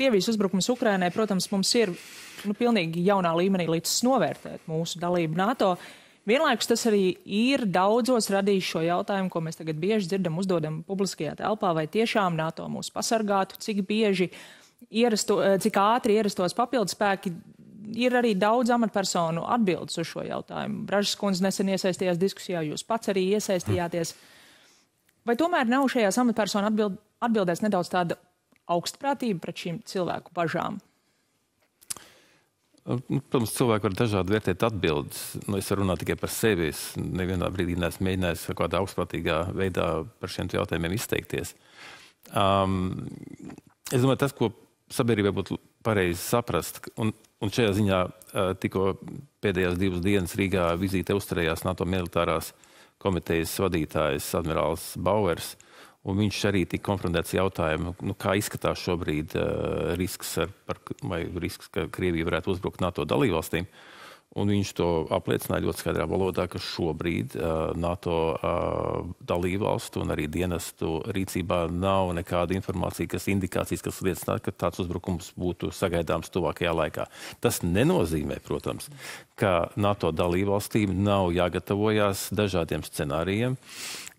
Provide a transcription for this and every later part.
Krievijas uzbrukums Ukrainai, protams, mums ir nu, pilnīgi jaunā līmenī līdz novērtēt mūsu dalību NATO. Vienlaikus tas arī ir daudzos radījis šo jautājumu, ko mēs tagad bieži dzirdam, uzdodam publiskajā telpā, vai tiešām NATO mūs pasargātu, cik bieži ierasto, cik ātri ierastos papildus spēki. Ir arī daudz amatpersonu atbildes uz šo jautājumu. Bražas kundze nesen iesaistījās diskusijā, jūs pats arī iesaistījāties. Vai tomēr nav šajās amatpersonu atbild, atbildēs nedaudz tāda augstprātība pret šīm cilvēku bažām? Nu, protams, cilvēki var dažādi vērtēt atbildes. Nu, es varu runāt tikai par sevi. Es nevienā brīdī neesmu mēģinājis kaut kādā augstprātīgā veidā par šiem jautājumiem izteikties. Um, es domāju, tas, ko sabiedrībai būtu pareizi saprast, un, un šajā ziņā tikko pēdējās divas dienas Rīgā vizīte uzturējās NATO militārās komitejas vadītājs admirālis Bauers. Uh, Un viņš arī tika konfrontēts jautājumu, nu, kā izskatās šobrīd uh, risks, ar, par, vai risks, ka Krievija varētu uzbrukt NATO dalībvalstīm. Un viņš to apliecināja ļoti skaidrā valodā, ka šobrīd uh, NATO uh, dalībvalstu un arī dienestu rīcībā nav nekāda informācija, kas indikācijas, kas liecina, ka tāds uzbrukums būtu sagaidāms tuvākajā laikā. Tas nenozīmē, protams, ka NATO dalībvalstīm nav jāgatavojās dažādiem scenārijiem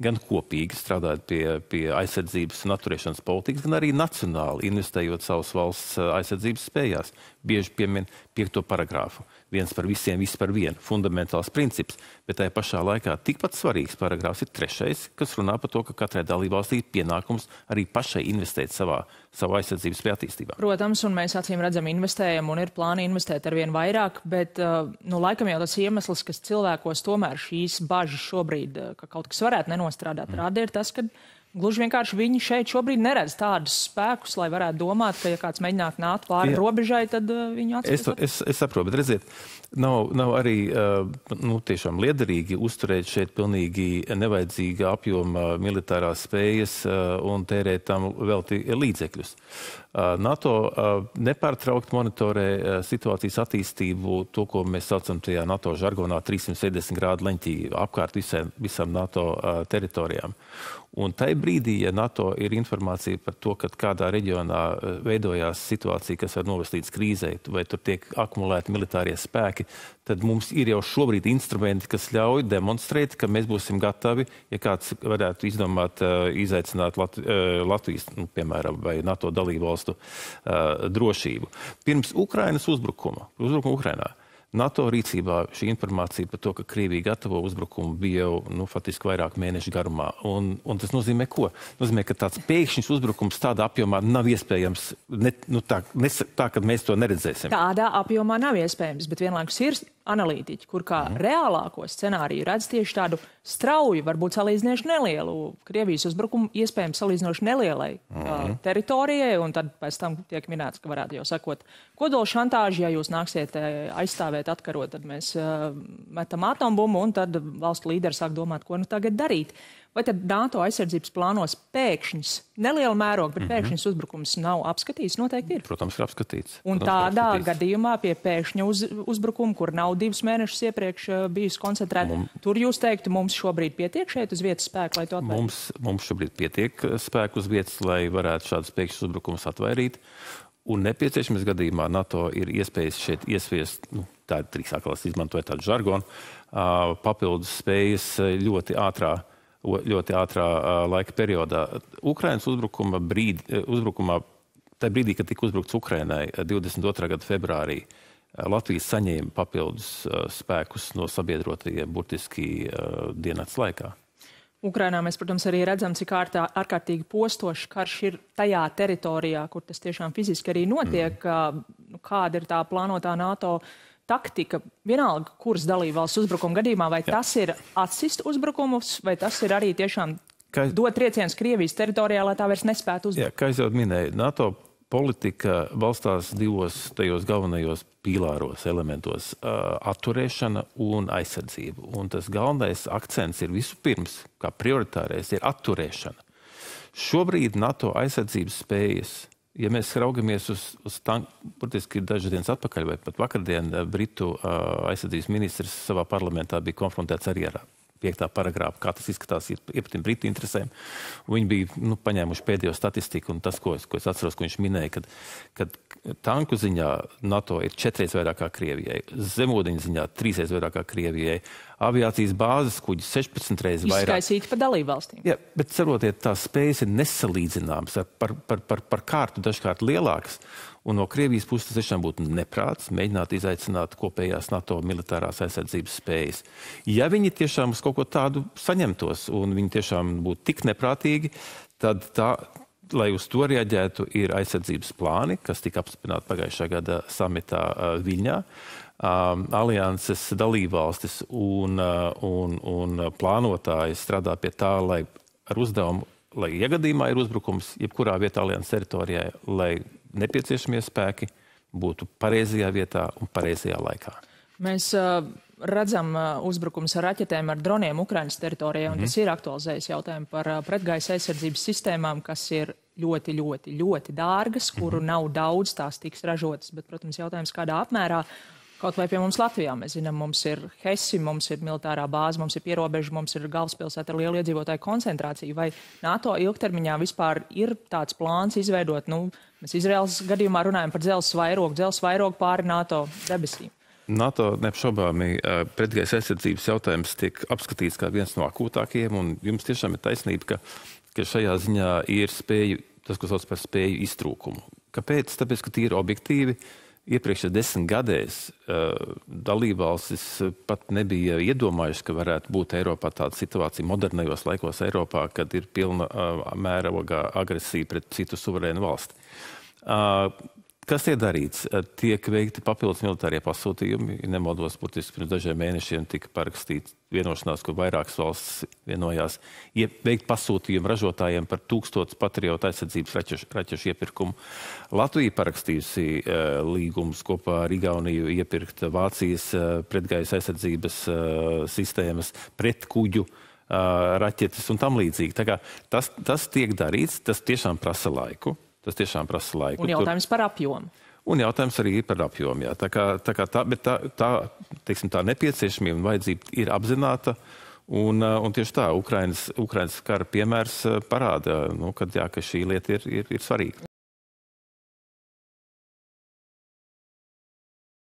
gan kopīgi strādājot pie, pie aizsardzības un atturēšanas politikas, gan arī nacionāli investējot savas valsts aizsardzības spējās. Bieži piemin piekto paragrāfu. Viens par visiem, viss par vienu. Fundamentāls princips. Bet tajā pašā laikā tikpat svarīgs paragrāfs ir trešais, kas runā par to, ka katrai dalībvalstī ir pienākums arī pašai investēt savā, savā aizsardzības spēju attīstībā. Protams, un mēs acīm redzam investējam un ir plāni investēt ar vien vairāk, bet nu, laikam jau tas iemesls, kas cilvēkos tomēr šīs bažas šobrīd, ka kaut kas varētu nenostrādāt, mm. rāda ir tas, ka Gluži vienkārši viņi šeit šobrīd neredz tādus spēkus, lai varētu domāt, ka, ja kāds mēģinātu nākt pāri Jā. robežai, tad uh, viņi atspēs. Es, es, es saprotu, bet redziet, nav, nav arī uh, nu, tiešām liederīgi uzturēt šeit pilnīgi nevajadzīga apjoma militārās spējas uh, un tērēt tam velti līdzekļus. Uh, NATO uh, nepārtraukt monitorē uh, situācijas attīstību, to, ko mēs saucam tajā NATO žargonā 370 grādu leņķī apkārt visam, visam NATO teritorijām. Un tajā brīdī, ja NATO ir informācija par to, ka kādā reģionā eh, veidojās situācija, kas var novest līdz krīzē, vai tur tiek akumulēti militārie spēki, tad mums ir jau šobrīd instrumenti, kas ļauj demonstrēt, ka mēs būsim gatavi, ja kāds varētu izdomāt, uh, izaicināt Lat uh, Latvijas, nu, piemēram, vai NATO dalību valstu drošību. Pirms Ukrainas uzbrukuma, uzbrukuma Ukrainā, NATO rīcībā šī informācija par to, ka Krievija gatavo uzbrukumu, bija jau nu, faktiski vairāk mēnešu garumā. Un, un tas nozīmē, ko? Nozīmē, ka tāds pēkšņs uzbrukums tādā apjomā nav iespējams, ne, nu, tā, ne, tā, ka mēs to neredzēsim. Tādā apjomā nav iespējams, bet vienlaikus ir analītiķi, kur kā mm. reālāko scenāriju redz tieši tādu strauju, varbūt salīdzinoši nelielu Krievijas uzbrukumu, iespējams salīdzinoši nelielai mm. uh, teritorijai, un tad pēc tam tiek minēts, ka varētu jau sekot kodola šantāži, ja jūs nāksiet aizstāvēt, atkarot, tad mēs uh, metam atombumbu, un tad valstu līderi sāk domāt, ko nu tagad darīt. Vai tad NATO aizsardzības plānos pēkšņs, neliela mēroga, bet mm -hmm. pēkšņs uzbrukums nav apskatīts? Noteikti ir. Protams, ir apskatīts. Un Protams, tādā apskatīts. gadījumā pie pēkšņa uz, uzbrukuma, kur nav divus mēnešus iepriekš uh, bijusi koncentrēta, Mum... tur jūs teiktu, mums šobrīd pietiek šeit uz vietas spēku, lai to atvairītu? Mums, mums šobrīd pietiek uh, spēku uz vietas, lai varētu šādus pēkšņus uzbrukumus atvairīt. Un nepieciešamības gadījumā NATO ir iespējas šeit iesviest, nu, tādu trīsākās valsts izmantoja tādu žargonu, papildus spējas ļoti ātrā ļoti ātrā laika periodā. Ukrainas uzbrukuma brīdi, uzbrukumā, tajā brīdī, kad tika uzbrukts Ukrainai 22. gada februārī, Latvija saņēma papildus spēkus no sabiedrotajiem burtiski dienas laikā. Ukrainā mēs, protams, arī redzam, cik ārtā, ārkārtīgi postošs karš ir tajā teritorijā, kur tas tiešām fiziski arī notiek. Mm. Kāda ir tā plānotā NATO uh, taktika, vienalga, kuras dalībvalsts uzbrukuma gadījumā, vai Jā. tas ir atsist uzbrukumus, vai tas ir arī tiešām kā... dot triecienus Krievijas teritorijā, lai tā vairs nespētu uzbrukt? Jā, kā jau minēju, NATO politika balstās divos tajos galvenajos pīlāros, elementos atturēšana un aizsardzība. Un tas galvenais akcents ir vispirms, kā prioritārais, ir atturēšana. Šobrīd NATO aizsardzības spējas Ja mēs raugamies uz, uz burtiski dažas dienas atpakaļ, vai pat vakardien, eh, Britu uh, aizsardzības ministrs savā parlamentā bija konfrontēts arī ar piektā paragrāfa, kā tas izskatās iepratim Britu interesēm. Un viņi bija nu, paņēmuši pēdējo statistiku, un tas, ko, ko es atceros, ko viņš minēja, kad, kad tanku ziņā NATO ir četreiz vairāk kā Krievijai, zemūdeņu ziņā trīsreiz vairāk kā Krievijai, aviācijas bāzes kuģi 16 reizes vairāk. Izskaisīti pa dalību valstīm. Jā, bet saprotiet, tās spējas ir nesalīdzināmas, par, par, par, par kārtu dažkārt lielākas. Un no Krievijas puses tas tiešām būtu neprāts mēģināt izaicināt kopējās NATO militārās aizsardzības spējas. Ja viņi tiešām uz kaut ko tādu saņemtos un viņi tiešām būtu tik neprātīgi, tad tā, lai uz to reaģētu, ir aizsardzības plāni, kas tika apstiprināti pagājušā gada samitā uh, Viļņā. Um, alianses dalībvalstis un, uh, un, un plānotāji strādā pie tā, lai ar uzdevumu, lai iegadījumā ir uzbrukums jebkurā vietā alianses teritorijā, lai nepieciešamie spēki būtu pareizajā vietā un pareizajā laikā. Mēs uh, redzam uh, uzbrukums ar raķetēm, ar droniem Ukrainas teritorijā, un mm -hmm. tas ir aktualizējis jautājumu par uh, pretgaisa aizsardzības sistēmām, kas ir ļoti, ļoti, ļoti dārgas, kuru mm -hmm. nav daudz, tās tiks ražotas, bet, protams, jautājums kādā apmērā. Kaut vai pie mums Latvijā mēs zinām, mums ir Hesi, mums ir militārā bāze, mums ir pierobeža, mums ir galvaspilsēta ar lielu iedzīvotāju koncentrāciju. Vai NATO ilgtermiņā vispār ir tāds plāns izveidot, nu, mēs Izraels gadījumā runājam par dzelzs vairogu, dzelzs vairogu pāri NATO debesīm? NATO neapšaubāmi pretgaisa aizsardzības jautājums tiek apskatīts kā viens no akūtākajiem, un jums tiešām ir taisnība, ka, ka šajā ziņā ir spēju, tas, ko sauc par spēju iztrūkumu. Kāpēc? Tāpēc, ka tīri objektīvi iepriekšējā desmit gadēs uh, dalībvalstis pat nebija iedomājušas, ka varētu būt Eiropā tāda situācija modernajos laikos Eiropā, kad ir pilna uh, mēroga agresija pret citu suverēnu valsti. Uh, Kas tiek darīts? Eh, tiek veikti papildus militārie pasūtījumi. Nemaldos, burtiski pirms dažiem mēnešiem tika parakstīts vienošanās, kur vairākas valstis vienojās veikt pasūtījumu ražotājiem par tūkstotis patriotu aizsardzības raķešu, raķešu iepirkumu. Latvija parakstījusi uh, līgumus kopā ar Igauniju iepirkt Vācijas uh, pretgaisa aizsardzības uh, sistēmas pret kuģu raķetes un tam līdzīgi. Tas, tas tiek darīts, tas tiešām prasa laiku. Tas tiešām prasa laiku. Un jautājums Tur... par apjomu. Un jautājums arī par apjomu. Jā. Tā kā, tā, kā tā, tā, tā, teiksim, tā nepieciešamība un vajadzība ir apzināta. Un, un tieši tā, Ukrainas, Ukrainas kara piemērs parāda, nu, kad, jā, ka šī lieta ir, ir, ir svarīga.